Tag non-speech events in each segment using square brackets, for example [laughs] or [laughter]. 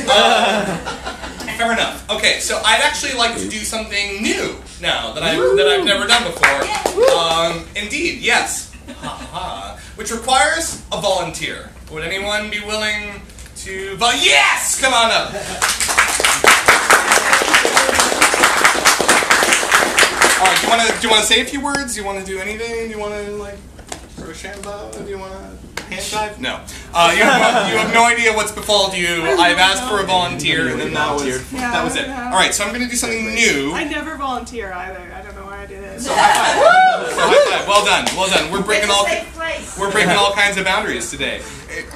[laughs] Fair enough. Okay, so I'd actually like to do something new now that I've that I've never done before. Um, indeed, yes. Which requires a volunteer. Would anyone be willing to? Vol- yes, come on up. All right. Do you want to do you want to say a few words? Do you want to do anything? Do you want to like throw a? Do you want to hand dive? No. Uh, you, have, you have no idea what's befalled you. I've asked for a volunteer, and then that was Yeah, that was it. All right. So I'm going to do something new. I never volunteer either. I don't know why I do this. So high five. [laughs] So high five. Well done. Well done. We're breaking all safe place. we're breaking all kinds of boundaries today.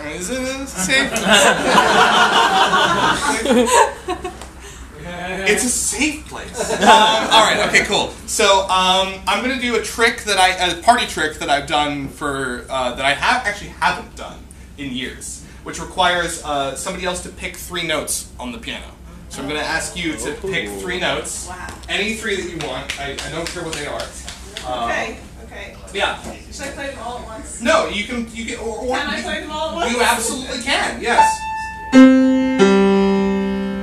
Is it a safe? [laughs] it's a safe place. Um, all right. Okay. Cool. So um, I'm gonna do a trick that I a party trick that I've done for uh, that I have actually haven't done in years, which requires uh, somebody else to pick three notes on the piano. So I'm gonna ask you to pick three notes, Wow. any three that you want. I, I don't care what they are. Um, Okay, okay. Yeah. Should I play them all at once? No, you can. You can. Or, or Can I play them all at once? you absolutely can. Yes.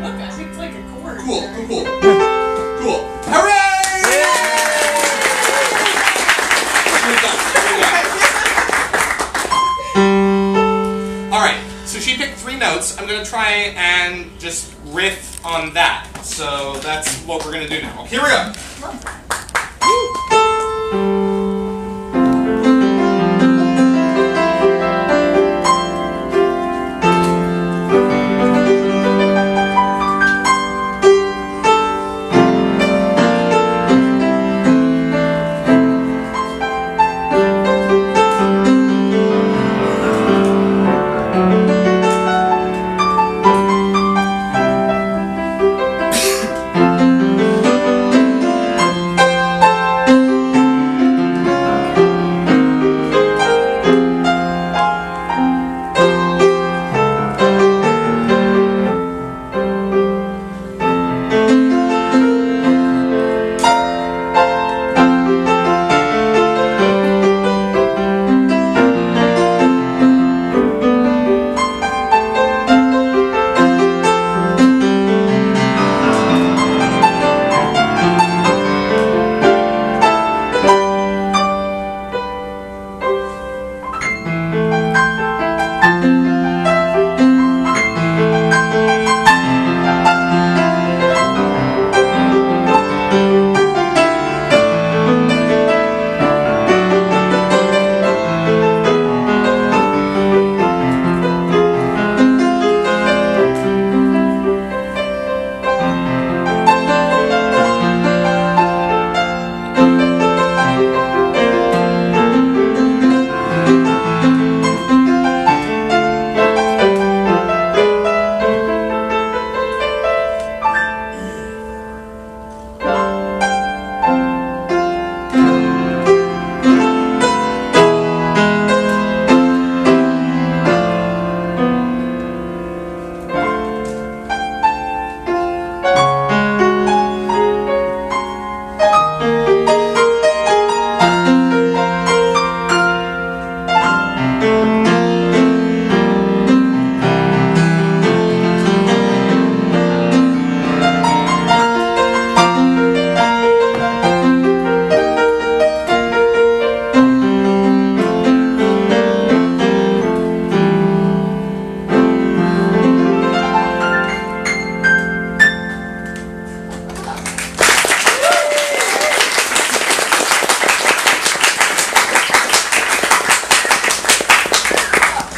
Look, I think it's like a chord. Cool. Cool. Cool. Cool. She picked three notes. I'm gonna try and just riff on that. So that's what we're gonna do now. Here we go.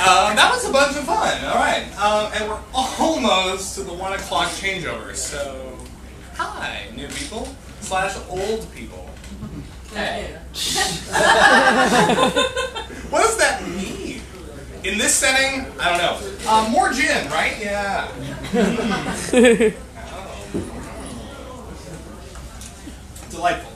Um, that was a bunch of fun. All right, um, and we're almost to the one o'clock changeover. So, hi, new people slash old people. Hey. [laughs] what does that mean? In this setting, I don't know. Um, more gin, right? Yeah. [laughs] Oh. Delightful.